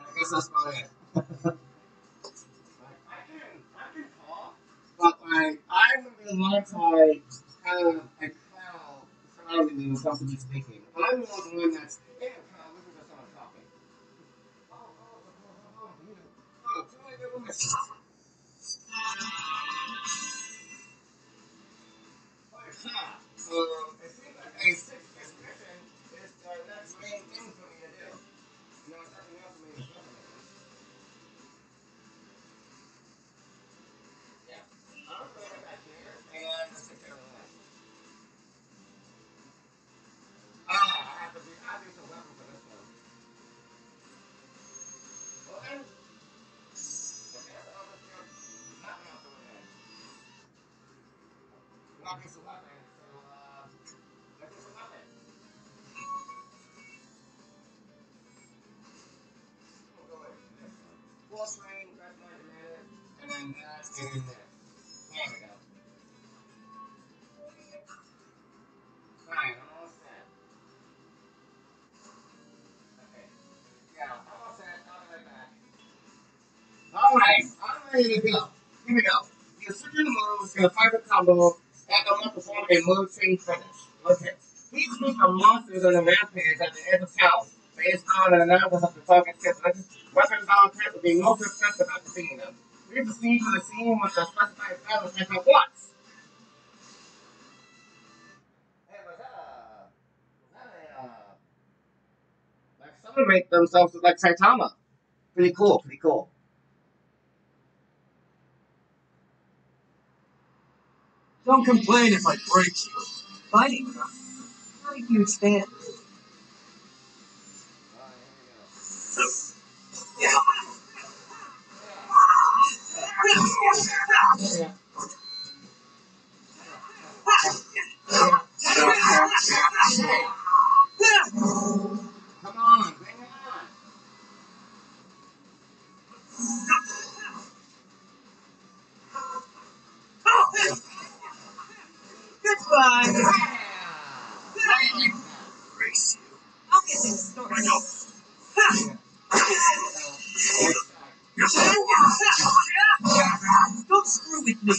I guess that's about it. Like, I can, I can talk, but like, I'm the alongside kind of a crowd surrounding me comes to me speaking. I'm the one that's a listening to someone talking. Oh, oh, oh, oh, oh. Oh. Rain, grab my demand, and then that, and then this. There we go. Fine, I'm all set. Okay. Yeah, I'm all set. I'll right back. Alright, I'm ready to go. Here we go. You switch in the moves, gonna fire the combo, and move chain finish. Okay. These group of monsters on the rampage at the edge of town. Based on an analysis of the target kits, weapons on test will be most effective after seeing them. We proceed to the scene with the specified battle type at once. That. Uh, like someone make themselves look like Saitama? Pretty cool, pretty cool. Don't complain if I break you. Fighting, huh? Not a huge fan. Come on, it on. You. I'll get this sorted. Don't screw with me.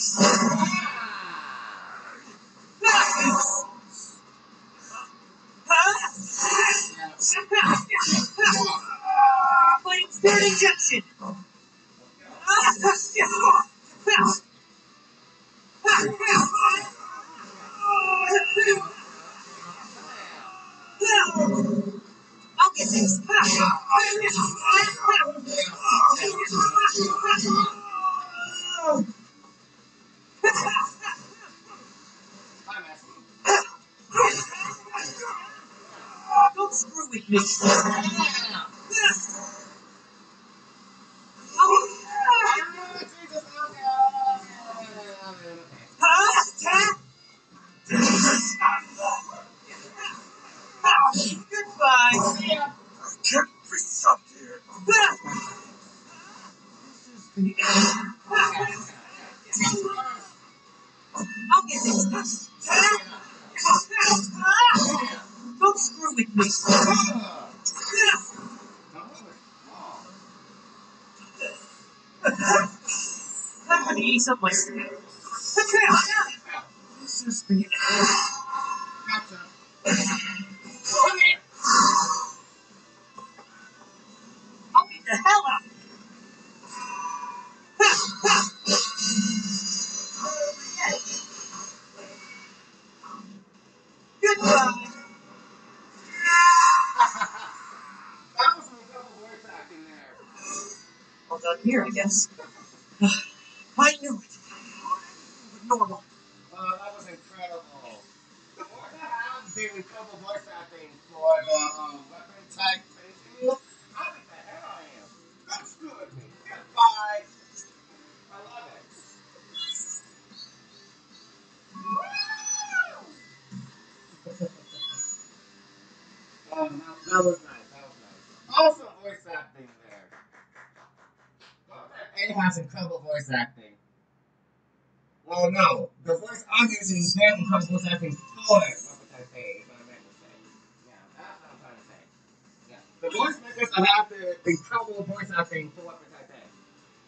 Done here, I guess. I knew it. Normal. Uh, that was incredible. That I've been in double voice acting for the um, weapon type thing, I think the hell I am. That's good. Goodbye. I love it. Um, now, That was nice. That was nice. Also, voice acting there. It has incredible voice acting. Well, no. The voice I'm using is very incredible voice acting for I. The voice makers that have the incredible voice acting for Muppet Taipei.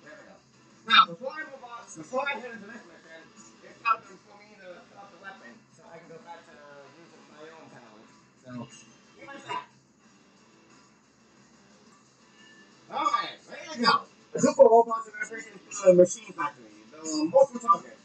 There we go. Now, before I move on, before I head into this mission, it's time for me to put up the weapon so I can go back to using my own powers. So, give me that. Alright, there you go. The Super Robots and Operation uh, Machine Factory. The multiple targets,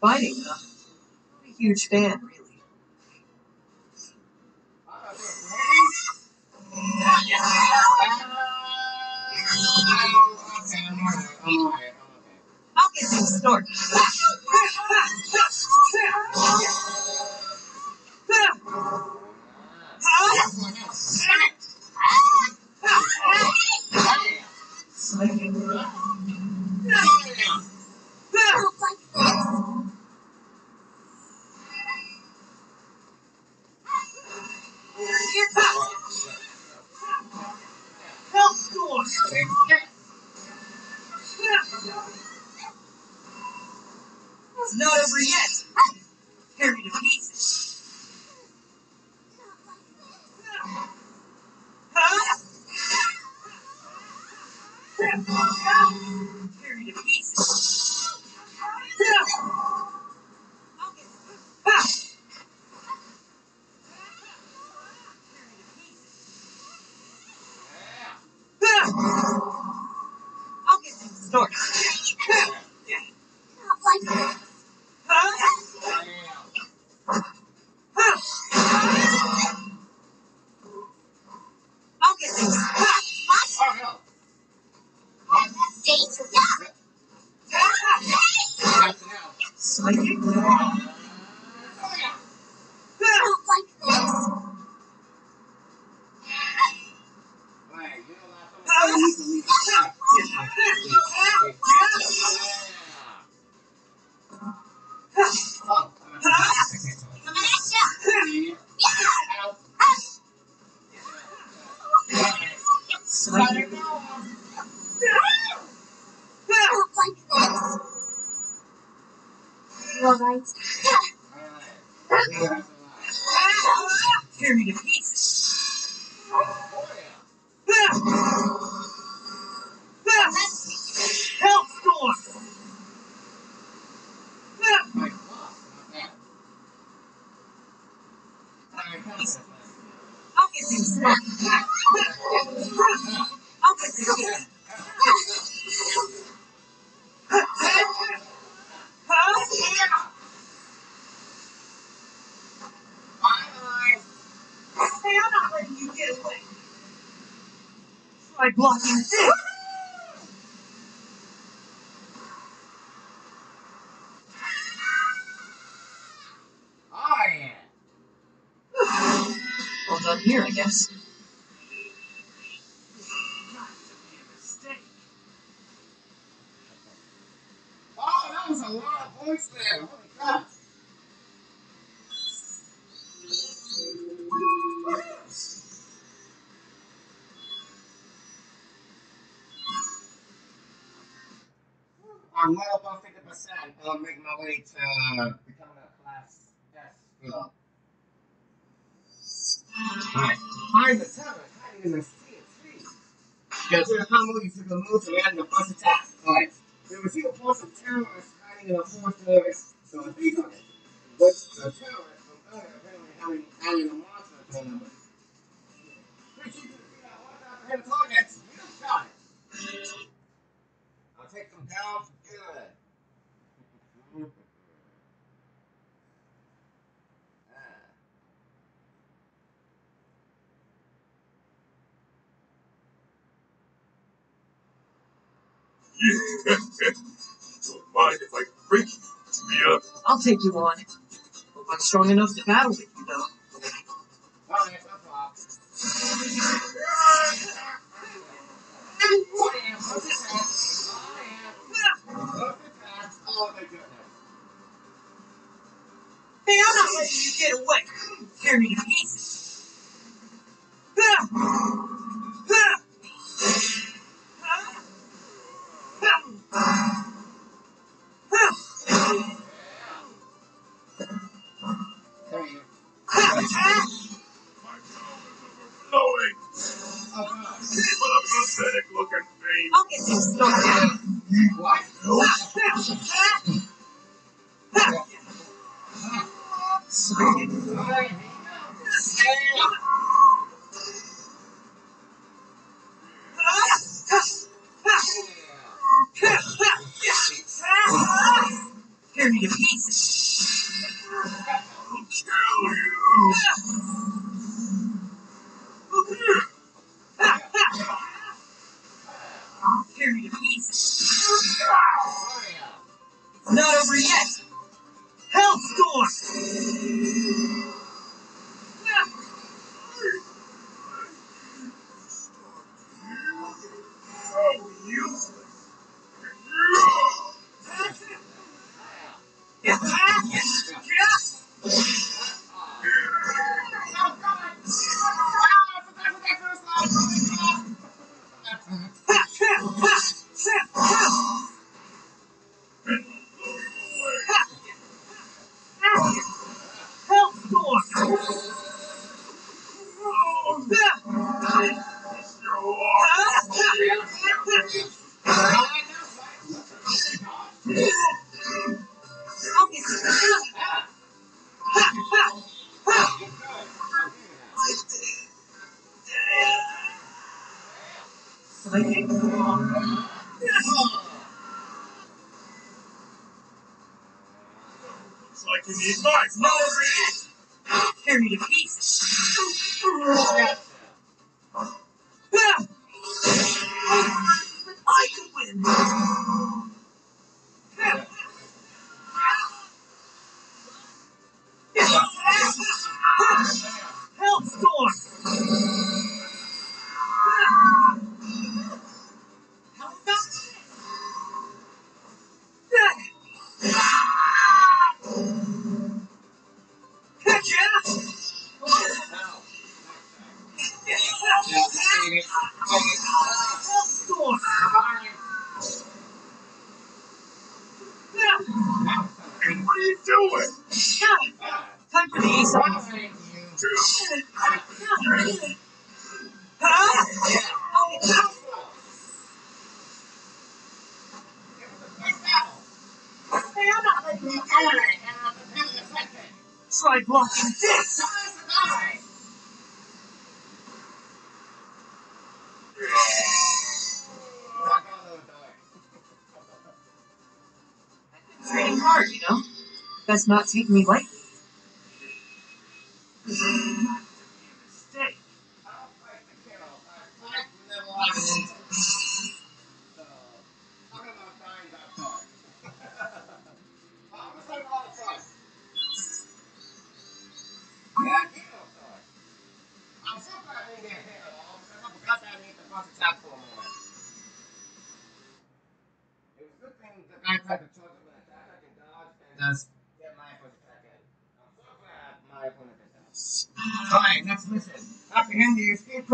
Fighting, huh? I'm a huge fan, really. I'll get things started. よいしょ。Alright. Tear me to pieces. This. Well done here, I guess. I'm well above 50%. I'll make my way to uh, becoming a class S club. Alright, find the terror hiding in the sea of trees. The combo, you took a move to land the first attack. Yeah. Don't mind if I break you, Julia. I'll take you on. Hope I'm strong enough to battle with you, though. Hey, I'm not letting you get away. Tear me to pieces. Try blocking this. Training hard, you know. Best not take me lightly.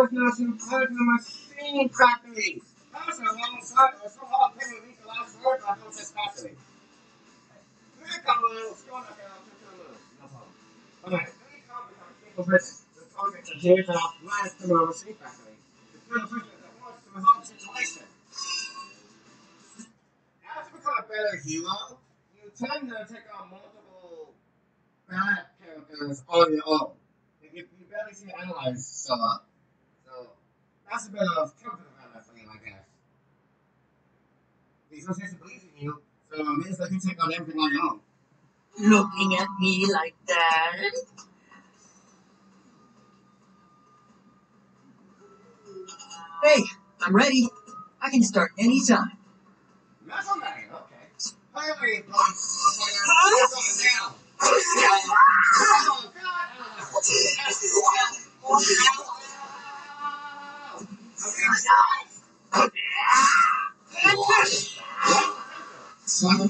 The escaped prisoners who fled from the machine factory. That was a long shot. It was so hard to the last word not down, two to the on. The to to the. The the you become a better hero, you tend to take on multiple bad characters on your own. You, you barely see analyze show up. That's a bit of character development for you, I guess. The association believes in you, so it means that you take on everything on your own. Looking at me like that. Hey, I'm ready. I can start anytime. Muscle Man, okay. Finally, folks, it's Okay.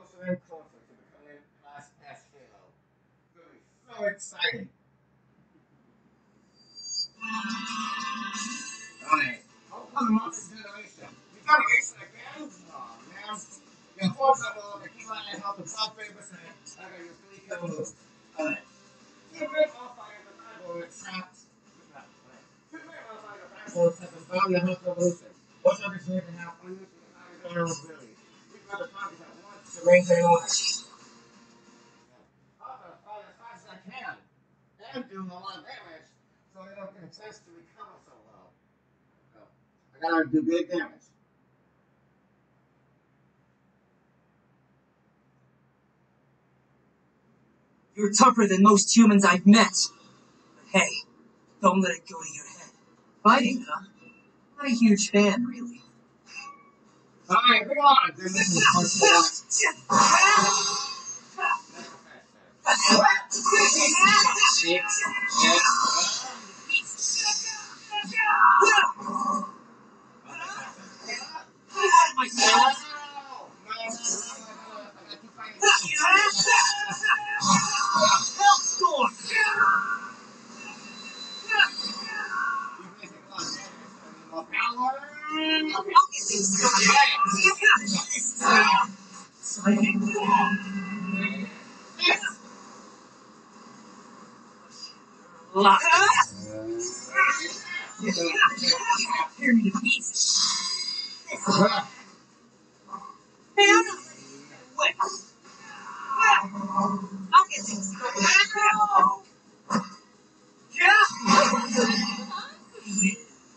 closer and closer to becoming Halo. It's gonna be so exciting. Alright, homecoming monster generation. You got again? Aw, man. Force level of the key line help the top favorites and I got your three kill. Alright. Two great motherfuckers with eyeball trapped. Two great with trapped and bound the health revolution. What's up, year to have unused vulnerability? These other targets at once to maintain order. I'm gonna fight as fast as I can and do a lot of damage so they don't get a chance to recover so well. So, I gotta do big damage. You're tougher than most humans I've met. But hey, don't let it go to your head. Fighting, huh? Not a huge fan, really. Alright, bring on! They're missing the first one. Six, Lock. Period of Yeah.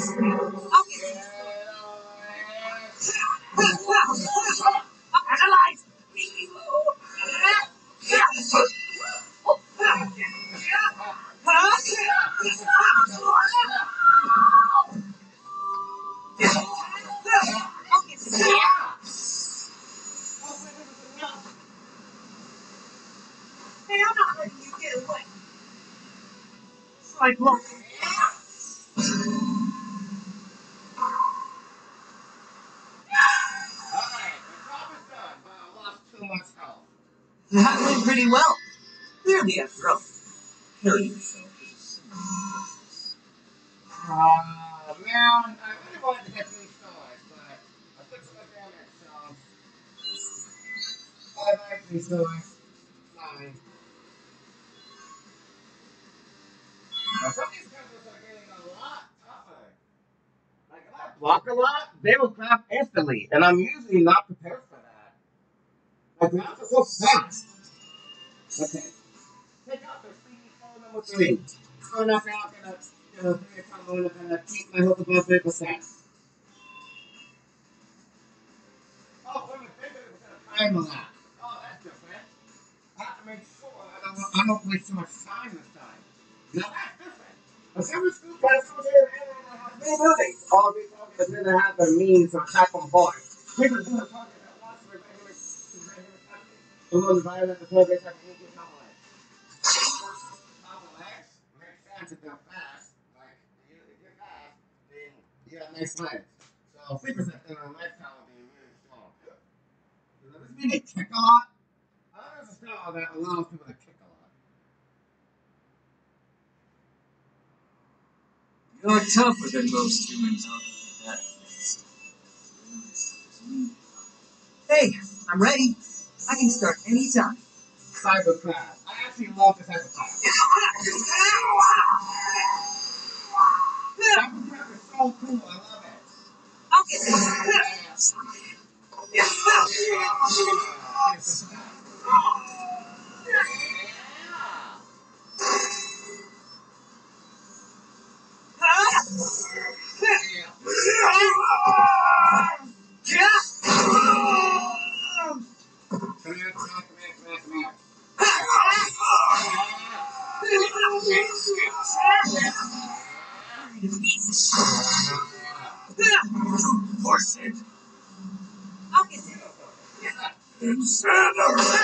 for Fine. Now, some of these puzzles are getting a lot tougher. Like, if I block a lot, they will drop instantly, and I'm usually not prepared for that. My the are so fast. Okay. Take out the speedy phone number three. Turn up out, gonna, gonna, gonna, gonna keep my health above 50%. Oh, let me think of it was gonna a lot. I don't, I waste too much time this time. Now that's different. A silver scoop has two days and. They know they all be talking a minute and a half and mean some type of boy. People do the talking at once with regular, regular talking. The ones violent, the talking, talking, you get my way. Complex makes sense if they're fast. Like, if you're fast, then you have nice legs. So, 3% thing on lifestyle would be really strong. Does this mean they kick a lot? I if it's a style that allows people to kick a lot. You're tougher than most humans out there. Hey, I'm ready. I can start anytime. Cybercraft. I actually love the Cybercraft. Cybercraft is so cool. I love it. Okay. Force it. Insanity.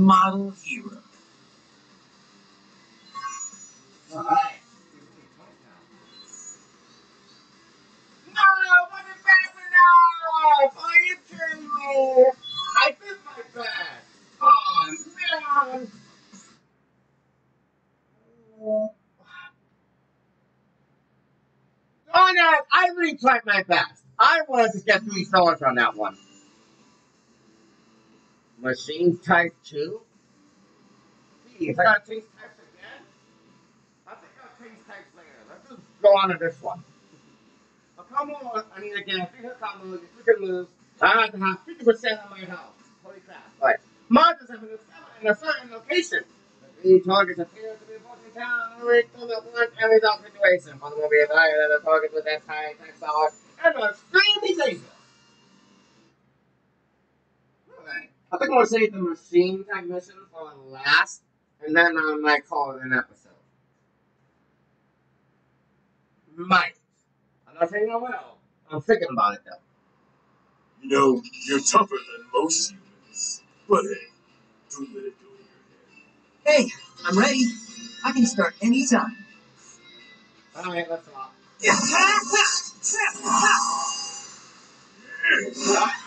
model hero. Alright. No, wasn't fast enough! Are you kidding me? I did my best. Oh, man. Oh, Darn it! I really tried my best. I wanted to get three stars on that one. Machine type 2? Geez, I gotta change types again? I think I'll change types later. Let's just go on to this one. Oh, a combo, I mean, again, hit combo, you can lose. I have to have 50% of my health. Holy crap. Right. Monsters have been discovered in a certain location. The targets appear to be approaching town and reach to the one and result situation. One will be higher than the target with that high attack power and extremely dangerous. Alright. I think I'm gonna save the machine type mission for last, and then I might call it an episode. Might. I'm not saying I will. I'm thinking about it though. You know, you're tougher than most humans. But hey, don't let it go to your head. Hey, I'm ready. I can start anytime. Alright, let's rock.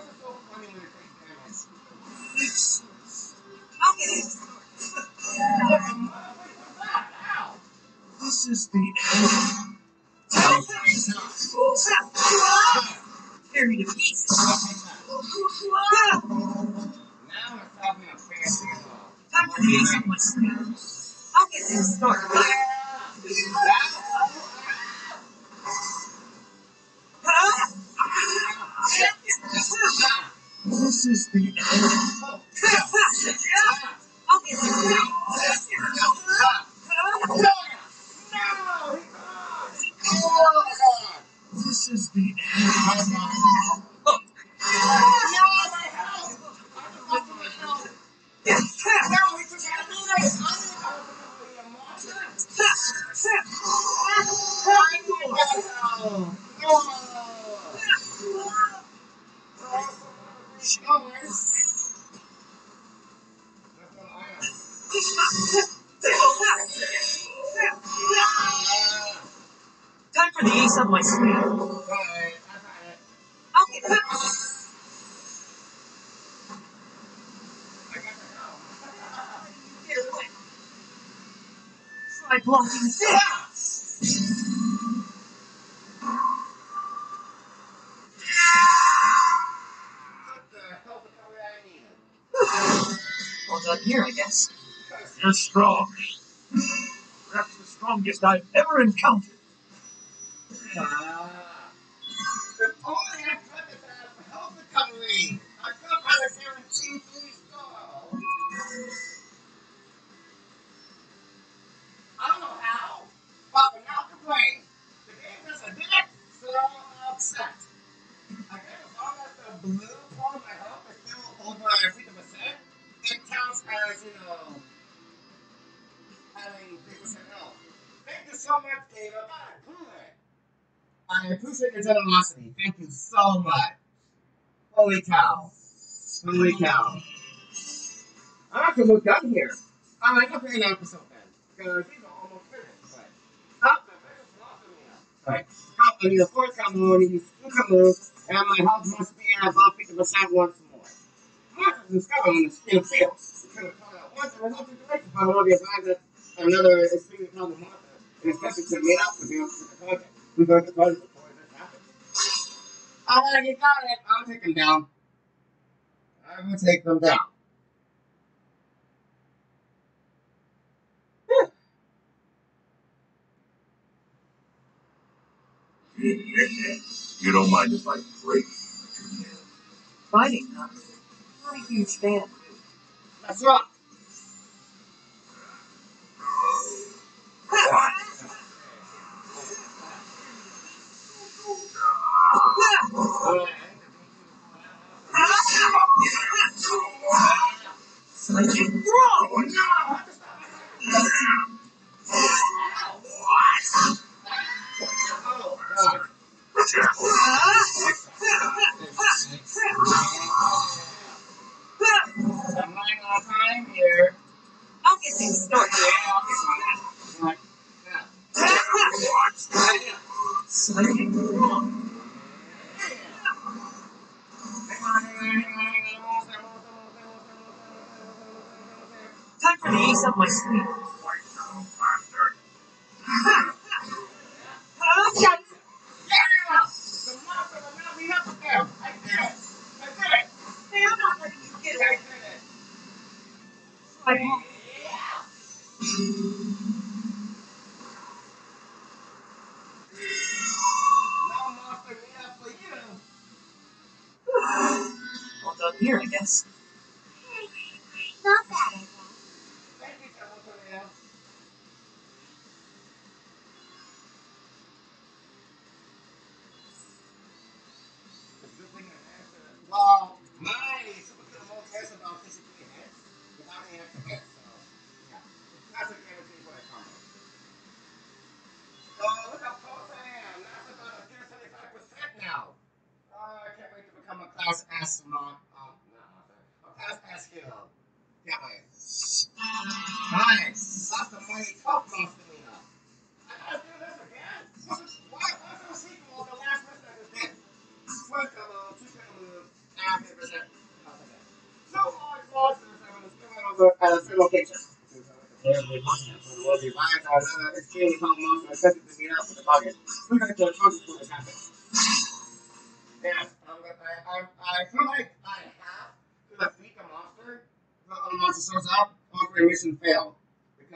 pieces. This is the end. Tear you to pieces. Time for the ace. I'll get this started. This is the end. Strong. Perhaps the strongest I've ever encountered. I appreciate your generosity. Thank you so much. Holy cow. Holy cow. I have to look down here. I'm like, okay, now for something. Because these are almost finished. But, oh, the finished lost me now. Right. I need a fourth combo, I need two combos, and my health must be at about 50% once more. Monsters discovered on the field. Called out once and resulted in direction from one of the advisors another extremely common monster, and especially to meet up with the contact. We're going to close before this happens. Alright, you got it. I'll take them down. I'm gonna take them down. you don't mind if I break you? Fighting, huh? Not a huge fan. That's right. Hey, class S mon not monster. A class S hero. Can't wait. Nice. That's the money top monster Lena. I gotta do this again? What's the- Why what's the sequel of the last mission I just did? One combo, two combo, and 50%. So large monsters have been discovered over at a single location. Will be vying for another extremely tall monster expected to meet up with the target. We're going to go talk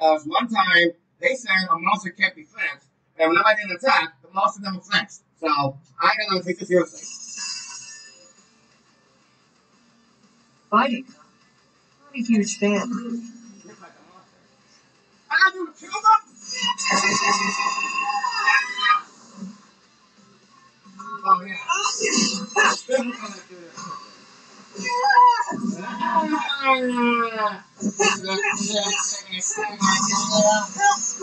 Because one time they said a monster can't be flinched, and whenever I didn't attack, the monster never flinched. So I gotta take this seriously. Fighting. Not a huge fan. Look like a monster. I do kill them? Oh yeah. We're ah. Yeah.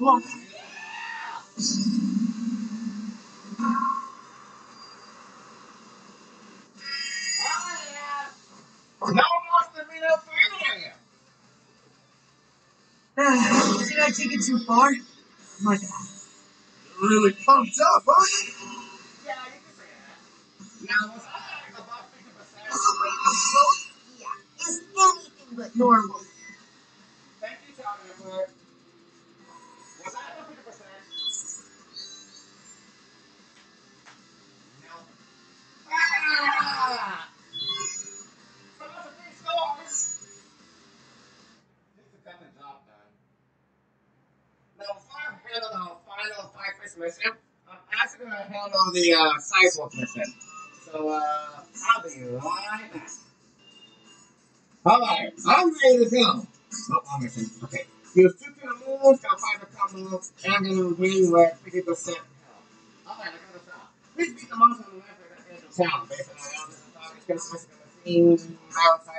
Yeah. No one wants to for any of you. Did I take it too far? My bad. You're really pumped up, aren't you? Yeah, you can say that. Now, was I about 50%? Yeah, is anything but normal. I'm actually going to handle the uh, sidewalk mission. So, uh, I'll be right back. Alright, I'm ready to go. Oh, I'm missing. Okay. Use two to the moon, got five to combo, and then green red, 50% health. Alright, I got out. Please beat the monster on the left at the of town. Based on my elders going to machine, type, but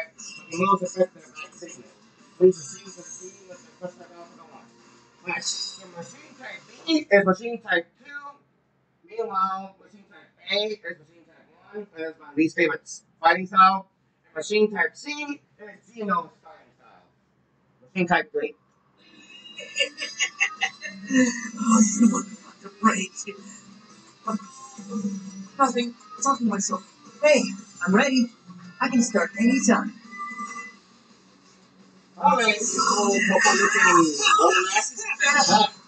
the most effective vaccine. Please receive the machine with the first type alpha one. Right. So machine type is machine type 2. Meanwhile, machine type A is machine type 1. That is my least favorite fighting style. And machine type C is Genos' fighting style. Machine type 3. Oh, you motherfucker, break. Nothing. Talking to myself. Hey, I'm ready. I can start anytime. Alright, so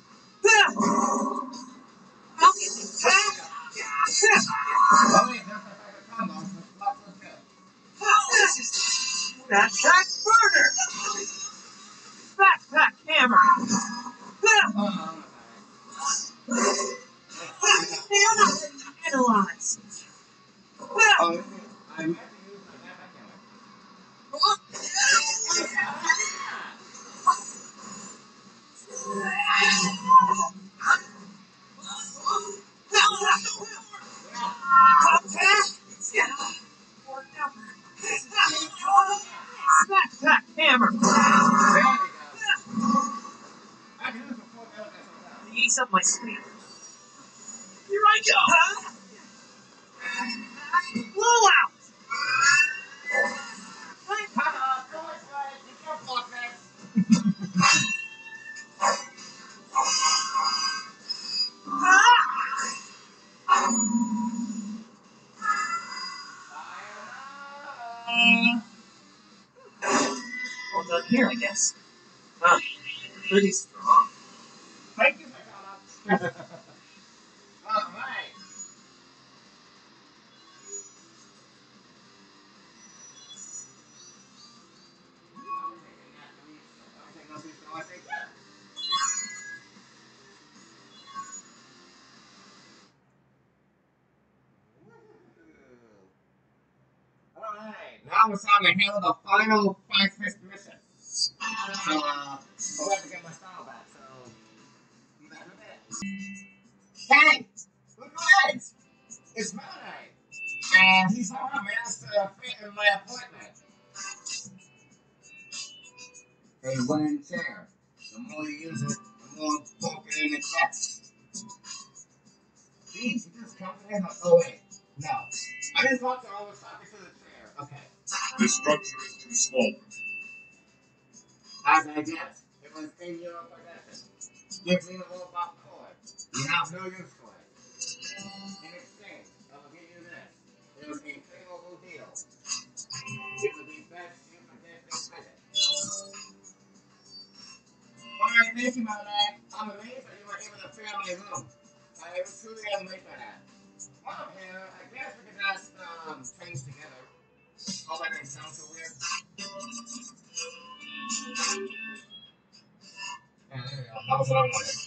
Backpack burner! Backpack hammer! Oh, Analyze! oh, here, ah, Wow, pretty strong. Thank you, Sakana. Alright. Alright, now it's time to handle the final structure is too small. I guessed, it was in your possession. Give me the robot cord. You have no use for it. In exchange, I will give you this. It was a favorable deal. It would be best you forget this visit. Alright, thank you, my lad. I'm amazed that you were able to clear my room. I was truly amazed by that. Well, here, I guess we could just, um, change together. Hope that didn't sound too weird. Yeah, there we go. That was what I wanted.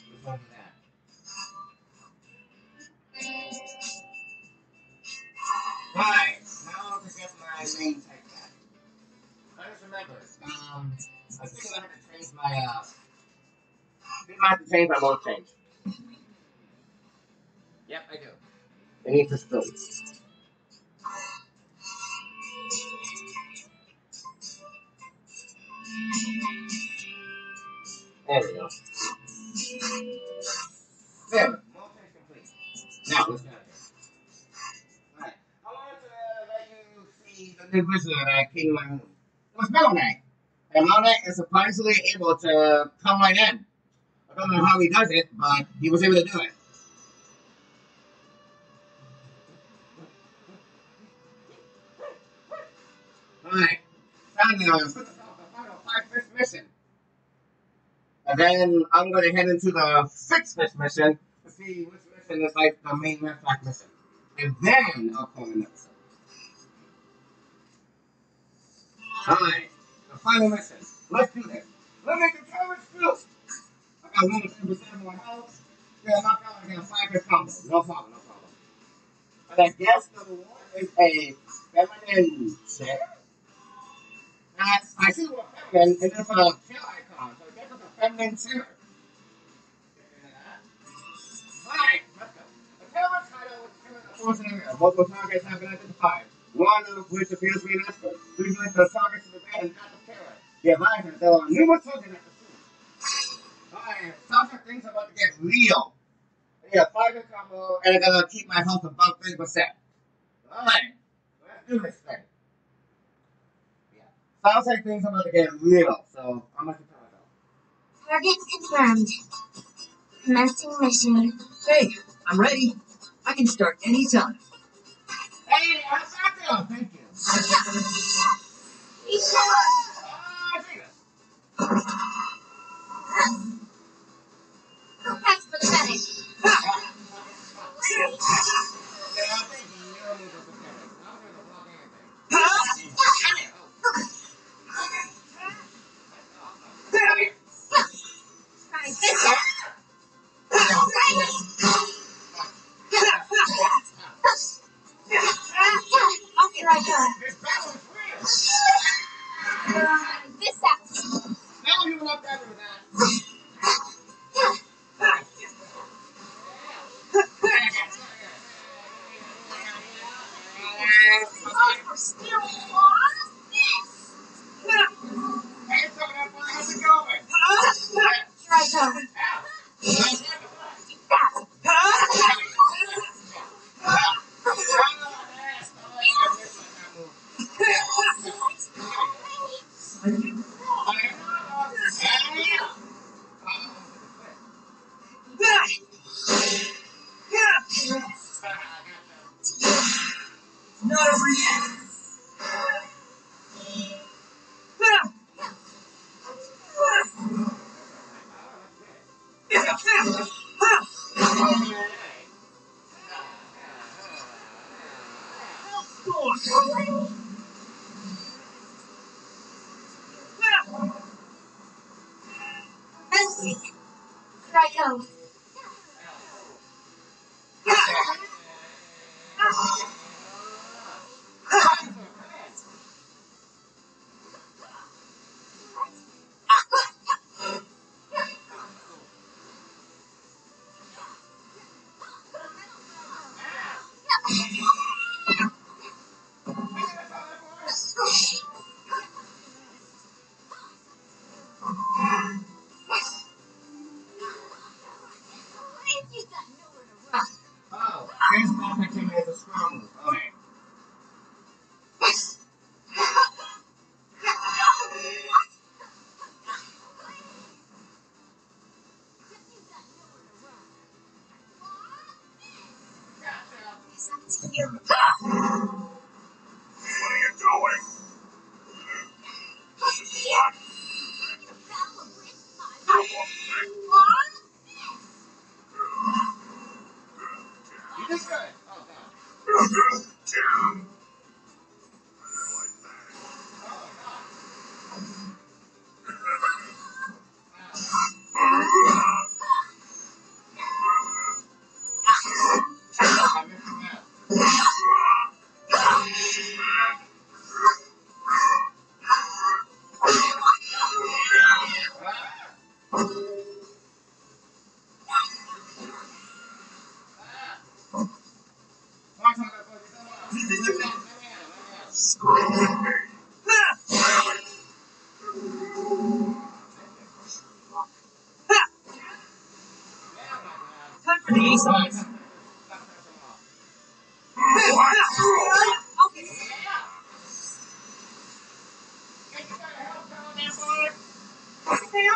Let's my main type. I just remembered. Um, I think I have to change my, uh, I think I have to change my mode change. Yep, I do. It needs to spill. There we go. There. Now, let's get out of here. Alright, I wanted to uh, let you see the new visitor that came to my room. It was Knight. And Knight is surprisingly able to come right in. I don't know how he does it, but he was able to do it. Alright. Finally, I'm put this off the fish mission. And then I'm going to head into the sixth mission to see which mission is like the main flag mission. And then I'll call an episode. Alright. The final mission. Let's do this. Let's make the challenge first. I got one percent more health. Yeah, knock out like a five combo. No problem, no problem. I guess number one is a feminine chair. Uh, I see what feminine, and there's a chair icon, so I guess it's a feminine chair. Alright, let's go. The is Force area. Multiple targets have been identified. One of which appears to be an expert. Link the targets to the bed and not the terror. The advisor, there are numerous targets at the scene. Alright, like things about to get real. Yeah, five combo, and I gotta keep my health above 30%. Alright, let's do this thing. Yeah, sounds like things are about to get real, so I'm gonna prepare myself. Target confirmed. Commencing mission. Hey, I'm ready. I can start anytime. Hey, I'm back there! Thank you. Be sure. Ah, Jesus. That's pathetic.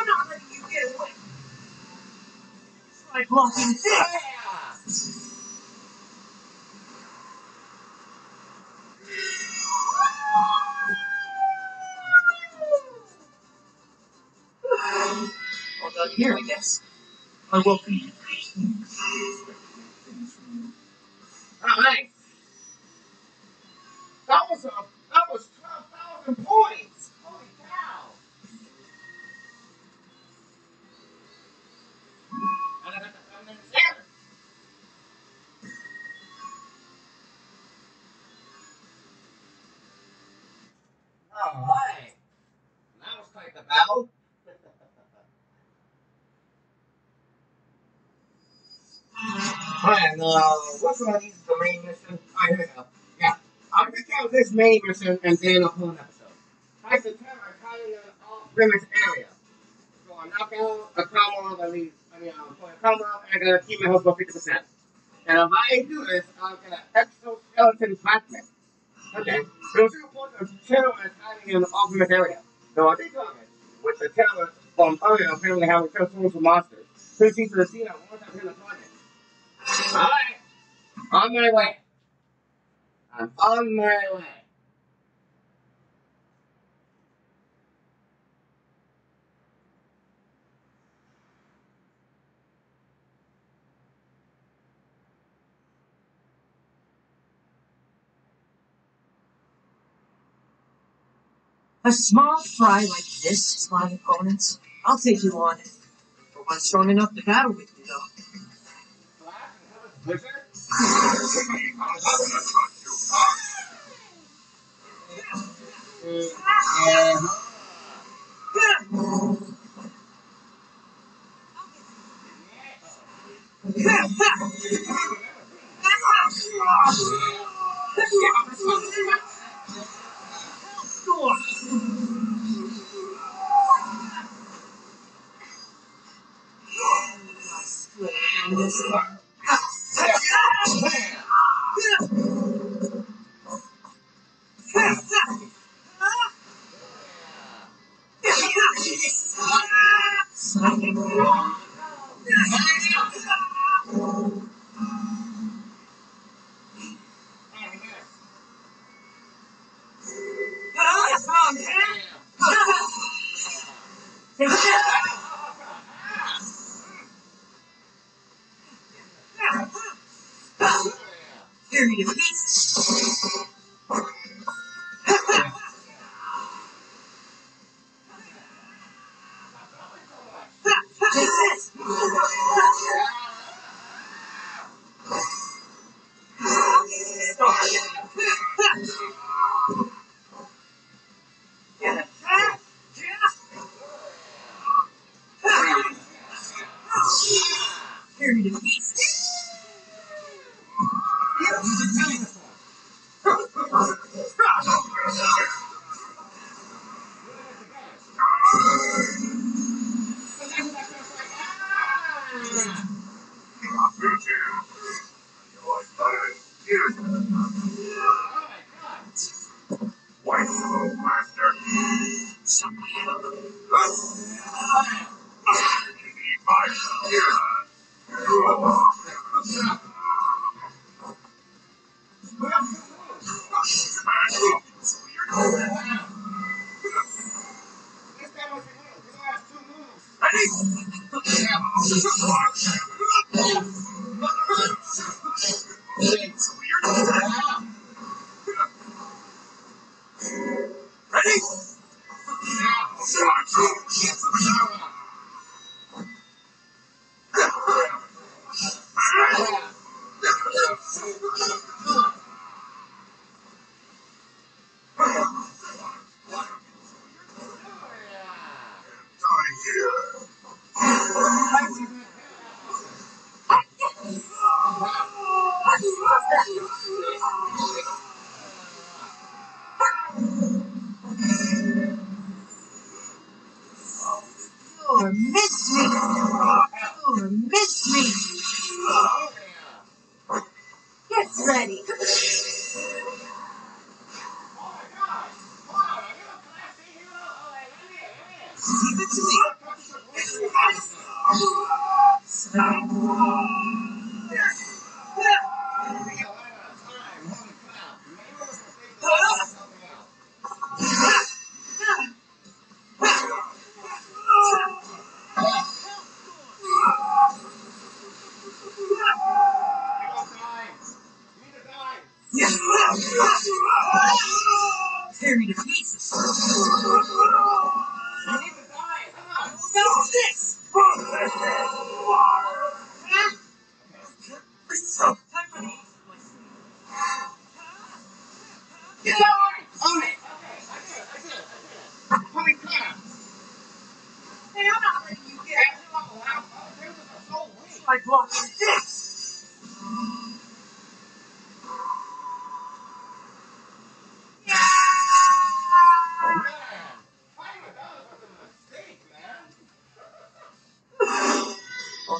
not letting you get away. Try blocking this. All done here, I guess. I welcome you. And uh, what's one of these the main mission? Here we go. Yeah. I'll just count this main mission and then a whole episode. Fight the terror hiding in off limits area. So I knock out a combo at least, I mean, I'm playing a combo and I'm gonna keep my health above 50%. And if I do this, I'll get an exoskeleton fragment. Okay. So it's report of terrorists hiding in the off limits area. So I think target, with the terrorists from earlier apparently having transformed from monsters. Please see to the scene at once I've hit the target. Alright. On my way. I'm on my way. A small fry like this is my opponent. I'll take you on. It. For one strong enough to battle with and Hell's Blizzard? Mm, Or miss me.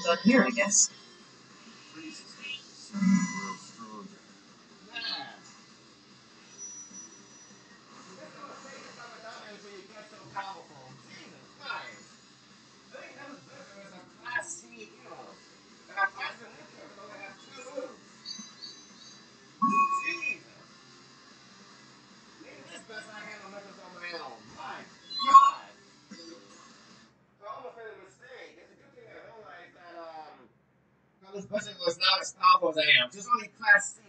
Done here, I guess. As I am. She's only Class C.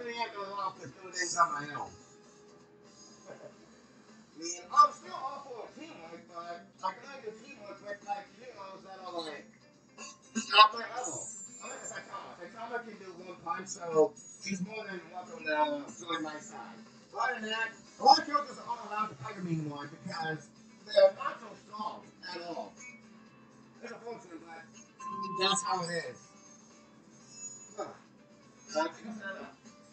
I really had to allow to do things on my own. I mean, I'm still all for teamwork, but I can only do teamwork with like heroes that are like not my level. Oh, I'm like Saitama. Saitama can do one punch, so he's more than welcome to uh, join my side. Other than that, a lot of characters are not allowed to fight me anymore because they're not so strong at all. It's unfortunate, but that's how it is. Huh. So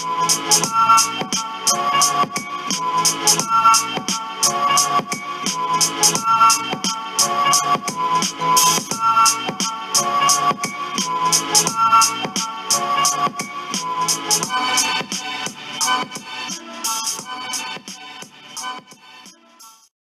Freeze